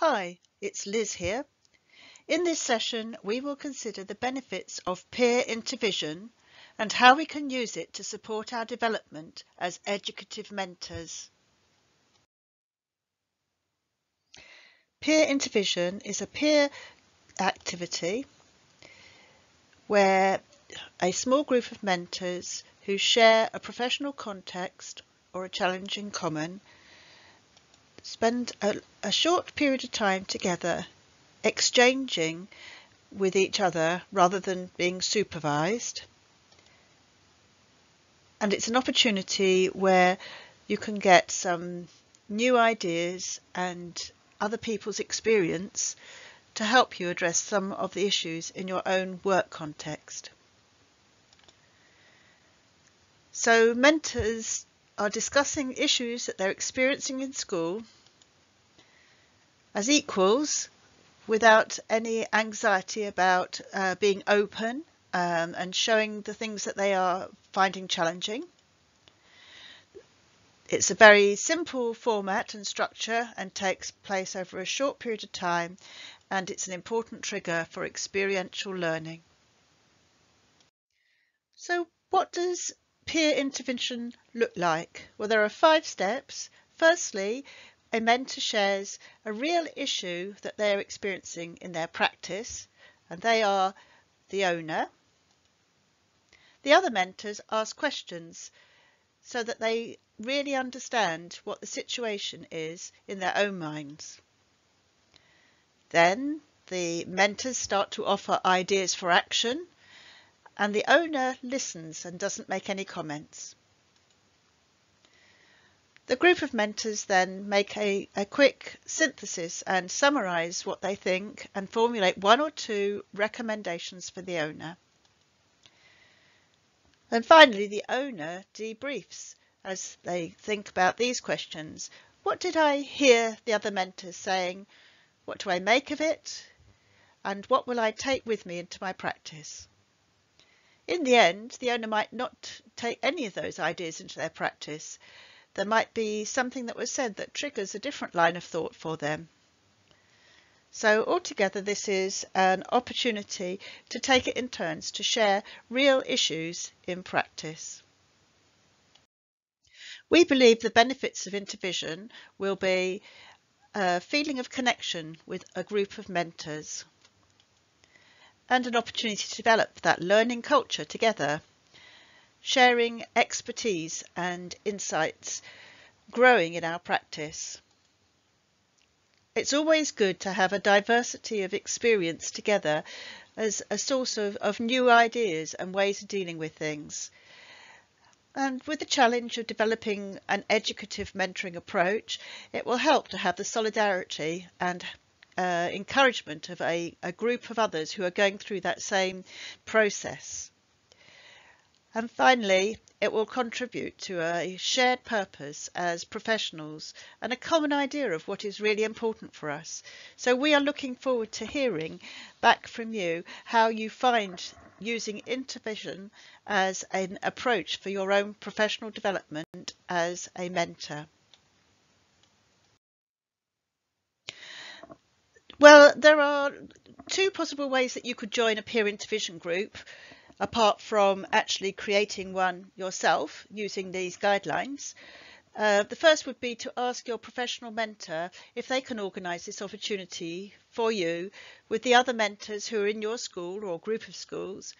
Hi, it's Liz here. In this session, we will consider the benefits of peer intervision and how we can use it to support our development as educative mentors. Peer intervision is a peer activity where a small group of mentors who share a professional context or a challenge in common spend a, a short period of time together exchanging with each other rather than being supervised. And it's an opportunity where you can get some new ideas and other people's experience to help you address some of the issues in your own work context. So mentors are discussing issues that they're experiencing in school as equals without any anxiety about uh, being open um, and showing the things that they are finding challenging. It's a very simple format and structure and takes place over a short period of time and it's an important trigger for experiential learning. So what does peer intervision look like? Well, there are five steps. Firstly, a mentor shares a real issue that they're experiencing in their practice, and they are the owner. The other mentors ask questions so that they really understand what the situation is in their own minds. Then the mentors start to offer ideas for action and the owner listens and doesn't make any comments. The group of mentors then make a, a quick synthesis and summarise what they think and formulate one or two recommendations for the owner. And finally, the owner debriefs as they think about these questions. What did I hear the other mentors saying? What do I make of it? And what will I take with me into my practice? In the end, the owner might not take any of those ideas into their practice, there might be something that was said that triggers a different line of thought for them. So altogether this is an opportunity to take it in turns to share real issues in practice. We believe the benefits of intervision will be a feeling of connection with a group of mentors and an opportunity to develop that learning culture together sharing expertise and insights, growing in our practice. It's always good to have a diversity of experience together as a source of, of new ideas and ways of dealing with things. And with the challenge of developing an educative mentoring approach, it will help to have the solidarity and uh, encouragement of a, a group of others who are going through that same process. And finally, it will contribute to a shared purpose as professionals and a common idea of what is really important for us. So we are looking forward to hearing back from you how you find using intervision as an approach for your own professional development as a mentor. Well, there are two possible ways that you could join a peer intervision group apart from actually creating one yourself using these guidelines. Uh, the first would be to ask your professional mentor if they can organise this opportunity for you with the other mentors who are in your school or group of schools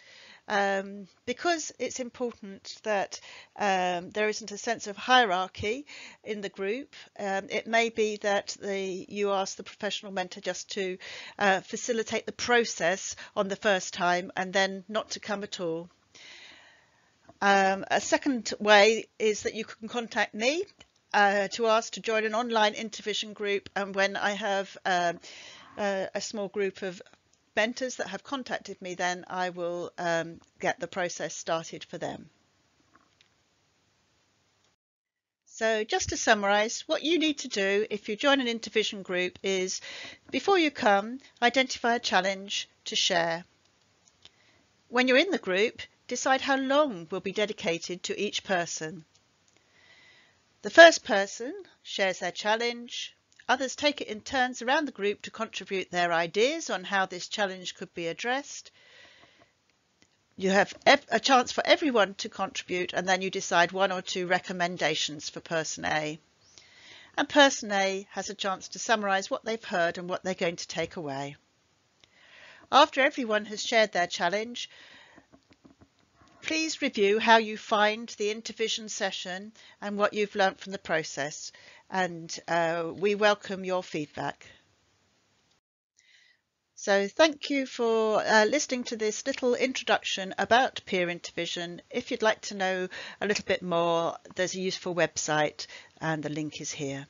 um, because it's important that um, there isn't a sense of hierarchy in the group. Um, it may be that the, you ask the professional mentor just to uh, facilitate the process on the first time and then not to come at all. Um, a second way is that you can contact me uh, to ask to join an online intervision group and when I have um, uh, a small group of mentors that have contacted me, then I will um, get the process started for them. So just to summarise, what you need to do if you join an intervision group is, before you come, identify a challenge to share. When you're in the group, decide how long will be dedicated to each person. The first person shares their challenge Others take it in turns around the group to contribute their ideas on how this challenge could be addressed. You have a chance for everyone to contribute and then you decide one or two recommendations for person A. And person A has a chance to summarise what they've heard and what they're going to take away. After everyone has shared their challenge, please review how you find the intervision session and what you've learnt from the process and uh, we welcome your feedback. So thank you for uh, listening to this little introduction about peer intervision. If you'd like to know a little bit more, there's a useful website and the link is here.